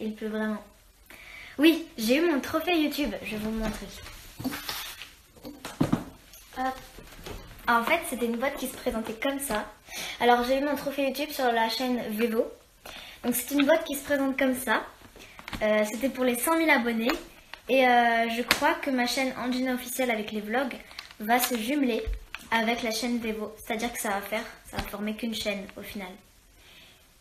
Il pleut vraiment. Oui, j'ai eu mon trophée YouTube. Je vais vous montrer. Hop. En fait, c'était une boîte qui se présentait comme ça. Alors, j'ai eu mon trophée YouTube sur la chaîne Vevo. Donc, c'est une boîte qui se présente comme ça. Euh, c'était pour les 100 000 abonnés. Et euh, je crois que ma chaîne Angina officielle avec les vlogs va se jumeler avec la chaîne Vevo. C'est-à-dire que ça va faire, ça va former qu'une chaîne au final.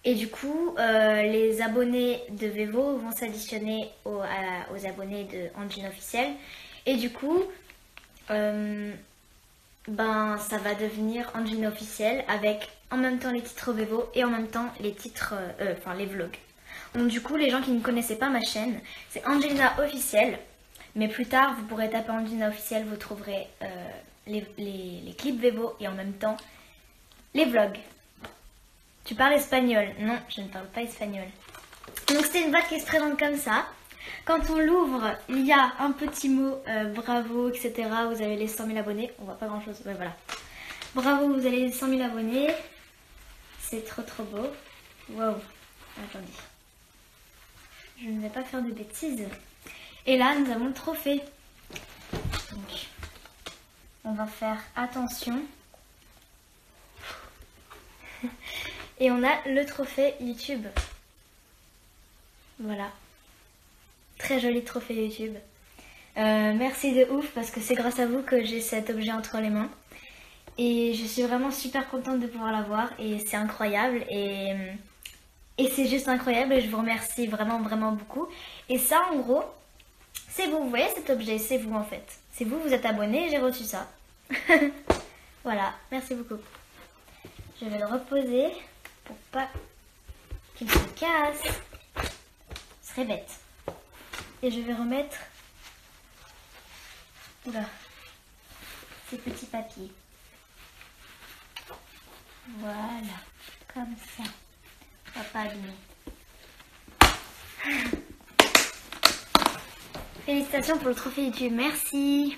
Et du coup, euh, les abonnés de Vevo vont s'additionner aux, abonnés de Angina officielle. Et du coup, euh, ben, ça va devenir Angina officielle avec en même temps les titres Vevo et en même temps les titres, enfin les vlogs. Donc du coup, les gens qui ne connaissaient pas ma chaîne, c'est Angelina officielle. Mais plus tard, vous pourrez taper Angelina officielle, vous trouverez euh, les, clips Vevo et en même temps les vlogs. Tu parles espagnol Non, je ne parle pas espagnol. Donc c'est une boîte qui se présente comme ça. Quand on l'ouvre, il y a un petit mot euh, bravo, etc. Vous avez les 100 000 abonnés. On voit pas grand chose. Voilà. Bravo, vous avez les 100 000 abonnés. C'est trop trop beau. Wow. Attendez je ne vais pas faire de bêtises. Et là, nous avons le trophée. Donc, on va faire attention. Et on a le trophée YouTube. Voilà. Très joli trophée YouTube. Euh, merci de ouf parce que c'est grâce à vous que j'ai cet objet entre les mains. Et je suis vraiment super contente de pouvoir l'avoir et c'est incroyable. Et c'est juste incroyable et je vous remercie vraiment, vraiment beaucoup. Et ça, en gros, c'est vous, vous voyez cet objet, c'est vous en fait. C'est vous, vous êtes abonné j'ai reçu ça. voilà, merci beaucoup. Je vais le reposer pas qu'il se casse. Ce serait bête. Et je vais remettre Oula, ces petits papiers. Voilà, comme ça. Félicitations pour le trophée YouTube, merci.